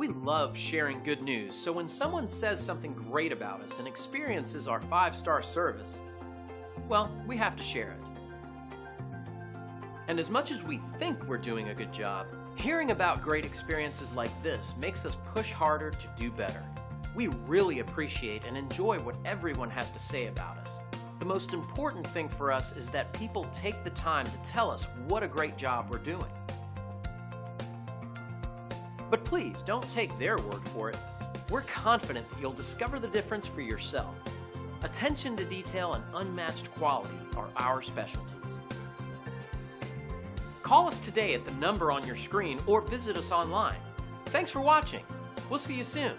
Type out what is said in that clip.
We love sharing good news, so when someone says something great about us and experiences our five star service, well, we have to share it. And as much as we think we're doing a good job, hearing about great experiences like this makes us push harder to do better. We really appreciate and enjoy what everyone has to say about us. The most important thing for us is that people take the time to tell us what a great job we're doing. But please don't take their word for it. We're confident that you'll discover the difference for yourself. Attention to detail and unmatched quality are our specialties. Call us today at the number on your screen or visit us online. Thanks for watching. We'll see you soon.